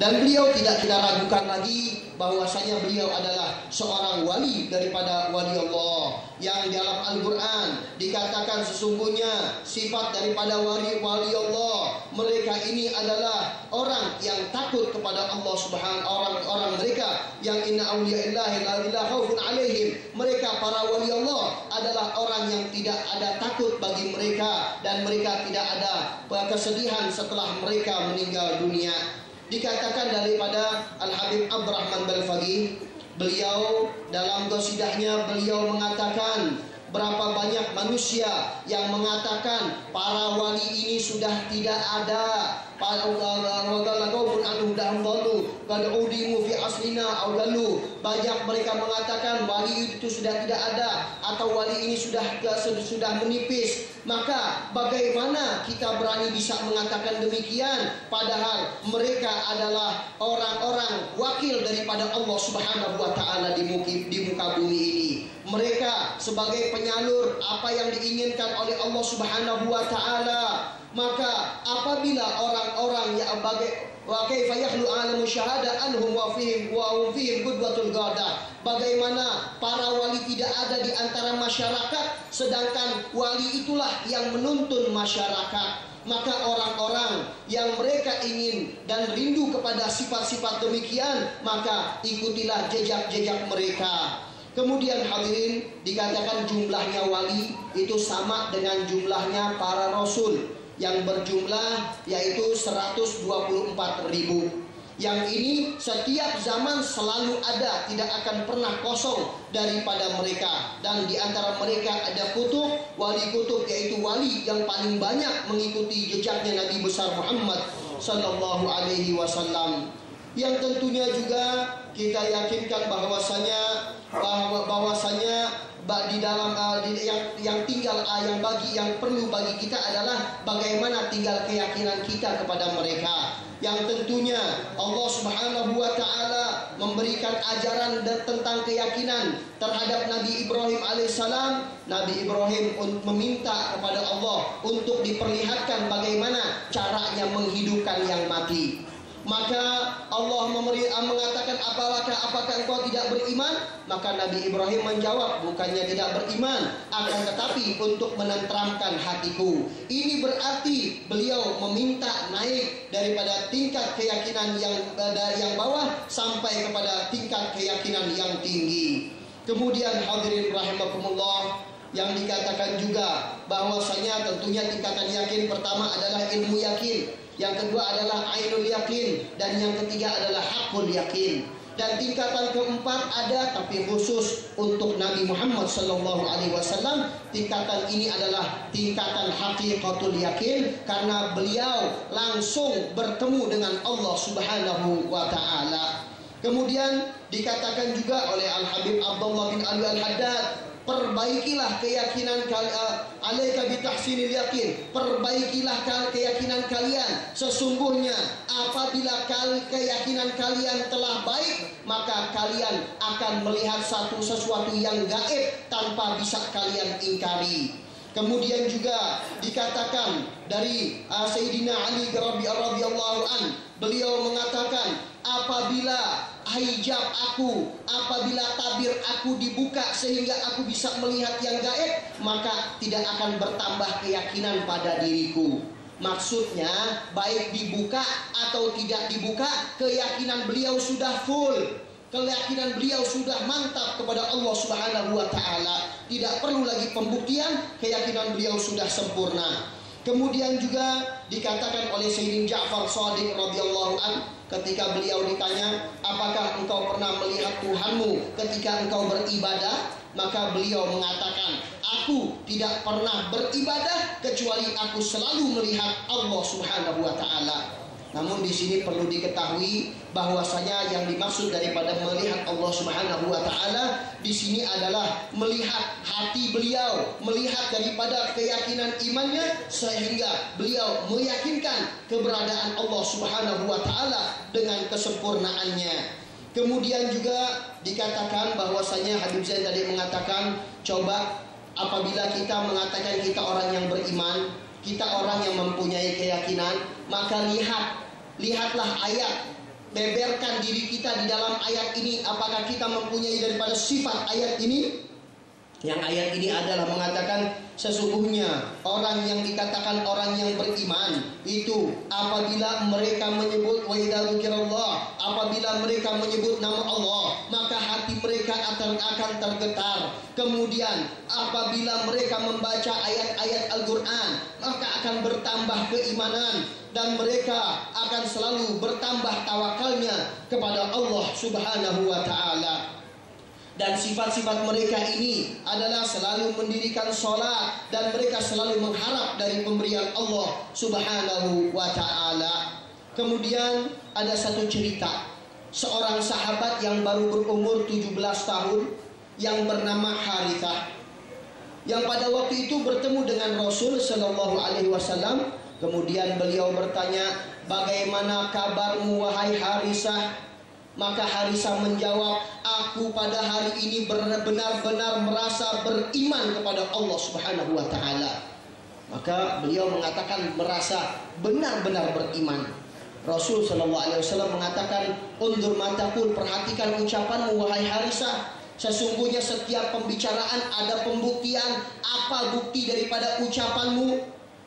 Dan beliau tidak kita ragukan lagi bahwasanya beliau adalah seorang wali daripada wali Allah yang dalam Al-Qur'an dikatakan sesungguhnya sifat daripada wali wali Allah. Mereka ini adalah orang yang takut kepada Allah Subhanahu orang-orang mereka yang inna auliya'illahi la khaufun alaihim. Mereka para wali Allah adalah orang yang tidak ada takut bagi mereka dan mereka tidak ada kesedihan setelah mereka meninggal dunia dikatakan daripada Al Habib Abdurrahman Balfagi beliau dalam gosidahnya beliau mengatakan berapa banyak manusia yang mengatakan para wali ini sudah tidak ada? Banyak mereka mengatakan wali itu sudah tidak ada atau wali ini sudah sudah menipis. Maka bagaimana kita berani bisa mengatakan demikian? Padahal mereka adalah orang-orang wakil daripada Allah Subhanahu wa taala di muka, di muka bumi ini mereka sebagai penyalur apa yang diinginkan oleh Allah Subhanahu wa taala. Maka apabila orang-orang yang bagai wa kaifa yahlu alamu syahada anhum wa fihim wa fihim qudwatul gada bagaimana para wali tidak ada di antara masyarakat sedangkan wali itulah yang menuntun masyarakat. Maka orang-orang yang mereka ingin dan rindu kepada sifat-sifat demikian maka ikutilah jejak-jejak mereka Kemudian hadirin dikatakan jumlahnya wali itu sama dengan jumlahnya para rasul yang berjumlah yaitu 124 ribu. Yang ini setiap zaman selalu ada, tidak akan pernah kosong daripada mereka. Dan di antara mereka ada kutub, wali kutub yaitu wali yang paling banyak mengikuti jejaknya Nabi besar Muhammad sallallahu alaihi wasallam. Yang tentunya juga kita yakinkan bahwasanya bahwa bahwasanya di dalam uh, di, yang yang tinggal uh, yang bagi yang perlu bagi kita adalah bagaimana tinggal keyakinan kita kepada mereka. Yang tentunya Allah Subhanahu wa taala memberikan ajaran tentang keyakinan terhadap Nabi Ibrahim alaihissalam Nabi Ibrahim meminta kepada Allah untuk diperlihatkan bagaimana caranya menghidupkan yang mati maka Allah memberi, mengatakan apakah apakah engkau tidak beriman? Maka Nabi Ibrahim menjawab, bukannya tidak beriman, akan tetapi untuk menenteramkan hatiku. Ini berarti beliau meminta naik daripada tingkat keyakinan yang dari yang bawah sampai kepada tingkat keyakinan yang tinggi. Kemudian hadirin rahimakumullah yang dikatakan juga bahwasanya tentunya tingkatan yakin pertama adalah ilmu yakin yang kedua adalah ainul yakin dan yang ketiga adalah hakul yakin. Dan tingkatan keempat ada tapi khusus untuk Nabi Muhammad sallallahu alaihi wasallam. Tingkatan ini adalah tingkatan hakikatul yakin karena beliau langsung bertemu dengan Allah Subhanahu wa taala. Kemudian dikatakan juga oleh Al Habib Abdullah bin Ali Al Haddad perbaikilah keyakinan kalian uh, alaika bitahsinil yakin perbaikilah keyakinan kalian. Sesungguhnya apabila keyakinan kalian telah baik maka kalian akan melihat satu sesuatu yang gaib tanpa bisa kalian ingkari. Kemudian juga dikatakan dari uh, Sayyidina Ali radhiyallahu an, beliau mengatakan apabila hijab aku, apabila tabir aku dibuka sehingga aku bisa melihat yang gaib, maka tidak akan bertambah keyakinan pada diriku. Maksudnya baik dibuka atau tidak dibuka, keyakinan beliau sudah full keyakinan beliau sudah mantap kepada Allah Subhanahu wa taala. Tidak perlu lagi pembuktian, keyakinan beliau sudah sempurna. Kemudian juga dikatakan oleh Sayyidina Ja'far Shadiq radhiyallahu an ketika beliau ditanya, "Apakah engkau pernah melihat Tuhanmu ketika engkau beribadah?" Maka beliau mengatakan, "Aku tidak pernah beribadah kecuali aku selalu melihat Allah Subhanahu wa taala." Namun di sini perlu diketahui bahwasanya yang dimaksud daripada melihat Allah Subhanahu wa taala di sini adalah melihat hati beliau, melihat daripada keyakinan imannya sehingga beliau meyakinkan keberadaan Allah Subhanahu wa taala dengan kesempurnaannya. Kemudian juga dikatakan bahwasanya Habib Zain tadi mengatakan coba apabila kita mengatakan kita orang yang beriman, kita orang yang mempunyai keyakinan, maka lihat lihatlah ayat. Beberkan diri kita di dalam ayat ini apakah kita mempunyai daripada sifat ayat ini yang ayat ini adalah mengatakan sesungguhnya orang yang dikatakan orang yang beriman itu apabila mereka menyebut wa Allah, apabila mereka menyebut nama Allah, maka hati mereka akan akan tergetar. Kemudian apabila mereka membaca ayat-ayat Al-Qur'an, maka akan bertambah keimanan dan mereka akan selalu bertambah tawakalnya kepada Allah Subhanahu wa taala. Dan sifat-sifat mereka ini adalah selalu mendirikan sholat dan mereka selalu mengharap dari pemberian Allah Subhanahu wa taala. Kemudian ada satu cerita seorang sahabat yang baru berumur 17 tahun yang bernama Harithah yang pada waktu itu bertemu dengan Rasul Shallallahu Alaihi Wasallam. Kemudian beliau bertanya, bagaimana kabarmu wahai Harithah? Maka Harisa menjawab, aku pada hari ini benar-benar merasa beriman kepada Allah Subhanahu wa taala. Maka beliau mengatakan merasa benar-benar beriman. Rasul Shallallahu Alaihi Wasallam mengatakan, undur mataku, perhatikan ucapanmu wahai Harisa. Sesungguhnya setiap pembicaraan ada pembuktian. Apa bukti daripada ucapanmu?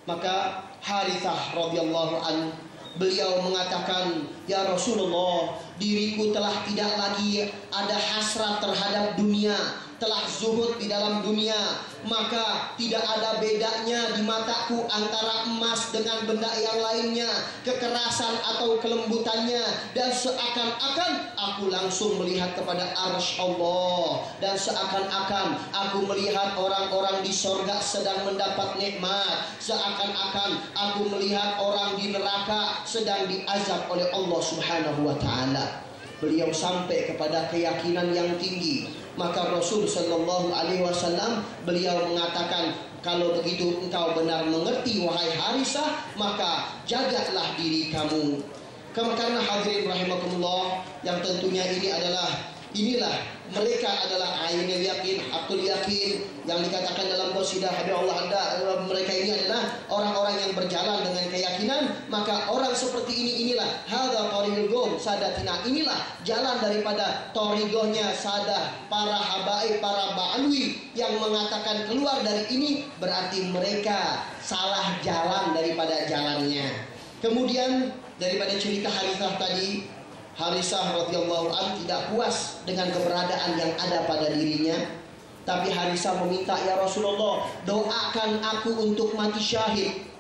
Maka Harithah radhiyallahu anhu beliau mengatakan, "Ya Rasulullah, diriku telah tidak lagi ada hasrat terhadap dunia telah zuhud di dalam dunia maka tidak ada bedanya di mataku antara emas dengan benda yang lainnya kekerasan atau kelembutannya dan seakan-akan aku langsung melihat kepada arsy Allah dan seakan-akan aku melihat orang-orang di sorga sedang mendapat nikmat seakan-akan aku melihat orang di neraka sedang diazab oleh Allah Subhanahu wa taala. Beliau sampai kepada keyakinan yang tinggi maka Rasul Shallallahu Alaihi Wasallam beliau mengatakan kalau begitu engkau benar mengerti wahai Harisah maka jagalah diri kamu. Karena hadirin rahimakumullah yang tentunya ini adalah inilah mereka adalah ainul yakin, hakul yakin yang dikatakan dalam qasidah Habib Allah ada mereka ini adalah orang-orang yang berjalan dengan keyakinan. Maka orang seperti ini inilah hadza tariqul sadatina inilah jalan daripada torigonya sadah para habaib para ba'alwi yang mengatakan keluar dari ini berarti mereka salah jalan daripada jalannya. Kemudian daripada cerita Harithah tadi Harisah radhiyallahu an tidak puas dengan keberadaan yang ada pada dirinya. Tapi Harisah meminta ya Rasulullah doakan aku untuk mati syahid.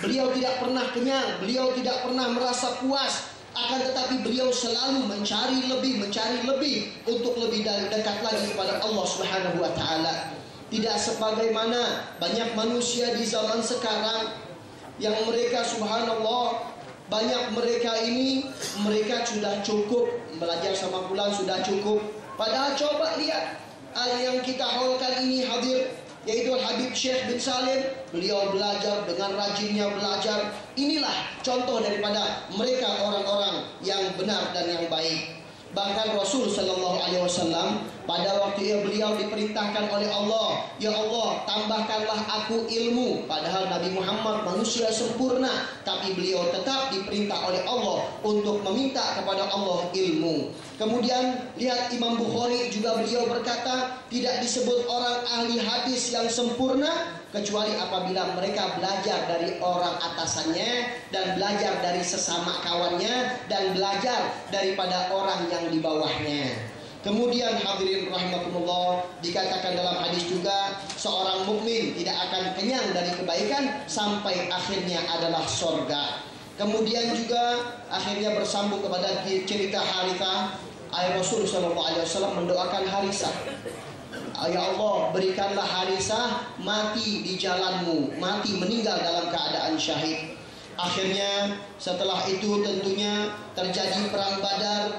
Beliau tidak pernah kenyang, beliau tidak pernah merasa puas. Akan tetapi beliau selalu mencari lebih, mencari lebih untuk lebih dekat lagi kepada Allah Subhanahu wa taala. Tidak sebagaimana banyak manusia di zaman sekarang yang mereka subhanallah banyak mereka ini mereka sudah cukup belajar sama pulang sudah cukup. Padahal coba lihat yang kita haulkan ini hadir yaitu Habib Syekh bin Salim. Beliau belajar dengan rajinnya belajar. Inilah contoh daripada mereka orang-orang yang benar dan yang baik. Bahkan Rasul Shallallahu Alaihi Wasallam pada waktu ia beliau diperintahkan oleh Allah, ya Allah tambahkanlah aku ilmu. Padahal Nabi Muhammad manusia sempurna, tapi beliau tetap diperintah oleh Allah untuk meminta kepada Allah ilmu. Kemudian lihat Imam Bukhari juga beliau berkata tidak disebut orang ahli hadis yang sempurna kecuali apabila mereka belajar dari orang atasannya dan belajar dari sesama kawannya dan belajar daripada orang yang di bawahnya. Kemudian hadirin rahimakumullah dikatakan dalam hadis juga seorang mukmin tidak akan kenyang dari kebaikan sampai akhirnya adalah sorga. Kemudian juga akhirnya bersambung kepada cerita Harithah. Ayat Rasul Shallallahu Alaihi Wasallam mendoakan Harithah. Ya Allah berikanlah Harisah mati di jalanmu Mati meninggal dalam keadaan syahid. Akhirnya setelah itu tentunya terjadi perang badar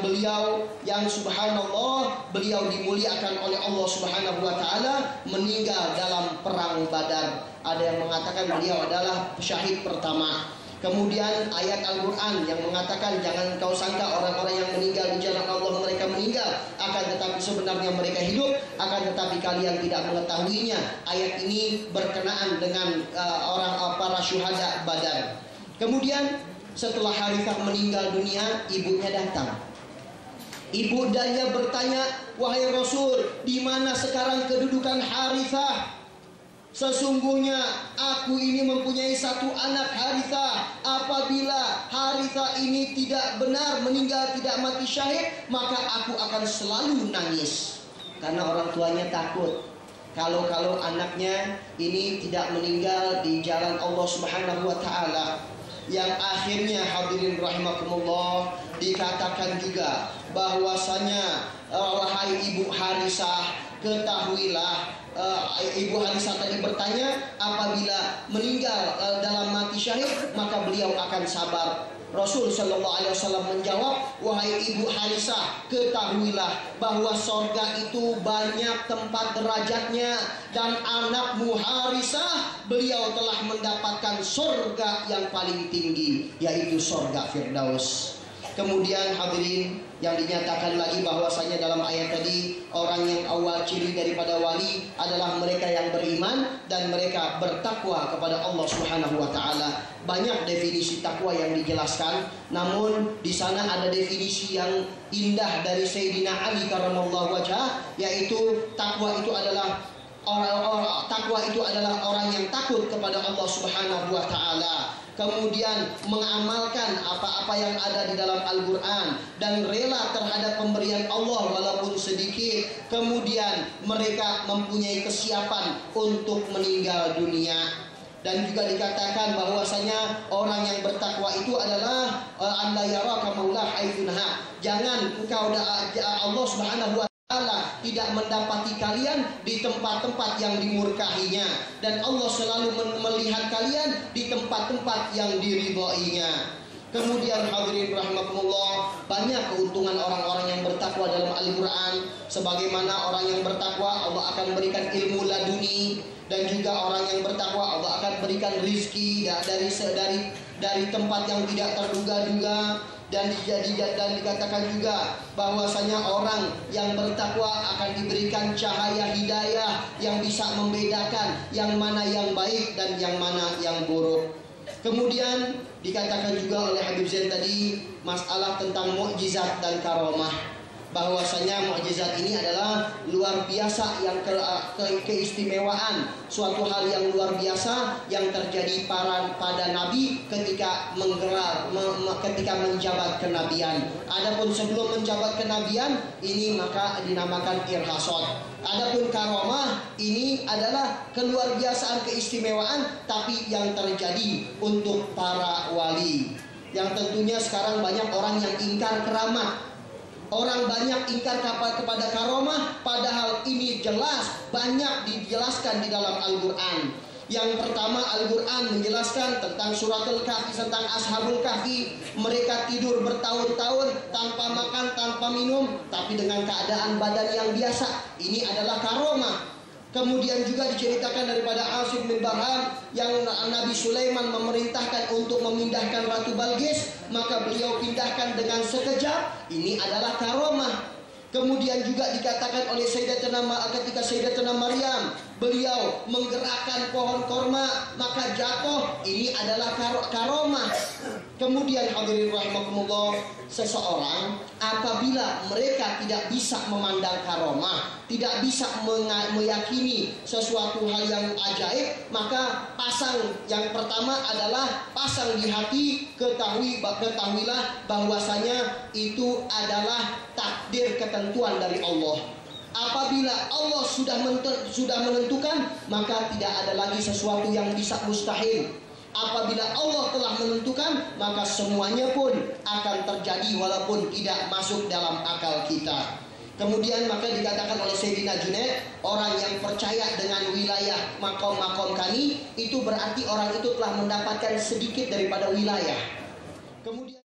beliau yang subhanallah beliau dimuliakan oleh Allah Subhanahu wa taala meninggal dalam perang badar. Ada yang mengatakan beliau adalah syahid pertama. Kemudian ayat Al-Quran yang mengatakan jangan kau sangka orang-orang yang meninggal di jalan Allah mereka meninggal akan tetapi sebenarnya mereka hidup akan tetapi kalian tidak mengetahuinya. Ayat ini berkenaan dengan uh, orang uh, para syuhada Badar. Kemudian setelah Harithah meninggal dunia, ibunya datang. Ibu danya bertanya, "Wahai Rasul, di mana sekarang kedudukan Harithah?" Sesungguhnya aku ini mempunyai satu anak Haritha. Apabila Haritha ini tidak benar meninggal tidak mati syahid, maka aku akan selalu nangis. Karena orang tuanya takut kalau-kalau anaknya ini tidak meninggal di jalan Allah Subhanahu wa taala. Yang akhirnya hadirin rahimakumullah dikatakan juga bahwasanya wahai ibu Harisah ketahuilah uh, Ibu Harisah tadi bertanya apabila meninggal uh, dalam mati syahid maka beliau akan sabar Rasul Shallallahu Alaihi Wasallam menjawab, wahai ibu Harisah, ketahuilah bahwa sorga itu banyak tempat derajatnya dan anakmu Harisah beliau telah mendapatkan sorga yang paling tinggi yaitu sorga Firdaus. Kemudian hadirin yang dinyatakan lagi bahwasanya dalam ayat tadi orang yang awal ciri daripada wali adalah mereka yang beriman dan mereka bertakwa kepada Allah Subhanahu wa taala. Banyak definisi takwa yang dijelaskan, namun di sana ada definisi yang indah dari Sayyidina Ali karramallahu wajah yaitu takwa itu adalah orang-orang takwa itu adalah orang yang takut kepada Allah Subhanahu wa taala kemudian mengamalkan apa-apa yang ada di dalam Al-Quran dan rela terhadap pemberian Allah walaupun sedikit. Kemudian mereka mempunyai kesiapan untuk meninggal dunia. Dan juga dikatakan bahwasanya orang yang bertakwa itu adalah anda yaraka maulah jangan engkau Allah Subhanahu wa Allah tidak mendapati kalian di tempat-tempat yang dimurkahinya. Dan Allah selalu melihat kalian di tempat-tempat yang diridhoinya. Kemudian hadirin rahimakumullah banyak keuntungan orang-orang yang bertakwa dalam Al-Qur'an. Sebagaimana orang yang bertakwa Allah akan berikan ilmu laduni. Dan juga orang yang bertakwa Allah akan berikan rizki dari dari dari tempat yang tidak terduga-duga dan dijadi dan dikatakan juga bahwasanya orang yang bertakwa akan diberikan cahaya hidayah yang bisa membedakan yang mana yang baik dan yang mana yang buruk. Kemudian dikatakan juga oleh Habib Zain tadi masalah tentang mukjizat dan karomah bahwasanya mukjizat ini adalah luar biasa yang ke, ke, keistimewaan suatu hal yang luar biasa yang terjadi para, pada nabi ketika menggelar me, me, ketika menjabat kenabian. Adapun sebelum menjabat kenabian ini maka dinamakan irhasot. Adapun karomah ini adalah keluar biasaan keistimewaan tapi yang terjadi untuk para wali. Yang tentunya sekarang banyak orang yang ingkar keramat Orang banyak ingkar kepada karomah padahal ini jelas banyak dijelaskan di dalam Al-Qur'an. Yang pertama Al-Quran menjelaskan tentang surat Al-Kahfi tentang Ashabul Kahfi. Mereka tidur bertahun-tahun tanpa makan, tanpa minum Tapi dengan keadaan badan yang biasa. Ini adalah karomah Kemudian juga diceritakan daripada Asim bin Barham yang Nabi Sulaiman memerintahkan untuk memindahkan Ratu Balgis, maka beliau pindahkan dengan sekejap. Ini adalah karomah. Kemudian juga dikatakan oleh Sayyidatuna ketika Sayyidatuna Maryam beliau menggerakkan pohon korma maka jatuh ini adalah kar karomah. Kemudian hadirin rahimakumullah seseorang apabila mereka tidak bisa memandang karomah, tidak bisa meyakini sesuatu hal yang ajaib, maka pasang yang pertama adalah pasang di hati ketahui ketahuilah bahwasanya itu adalah takdir ketentuan dari Allah. Apabila Allah sudah sudah menentukan, maka tidak ada lagi sesuatu yang bisa mustahil. Apabila Allah telah menentukan, maka semuanya pun akan terjadi walaupun tidak masuk dalam akal kita. Kemudian maka dikatakan oleh Sayyidina Junaid, orang yang percaya dengan wilayah makom-makom kami, itu berarti orang itu telah mendapatkan sedikit daripada wilayah. Kemudian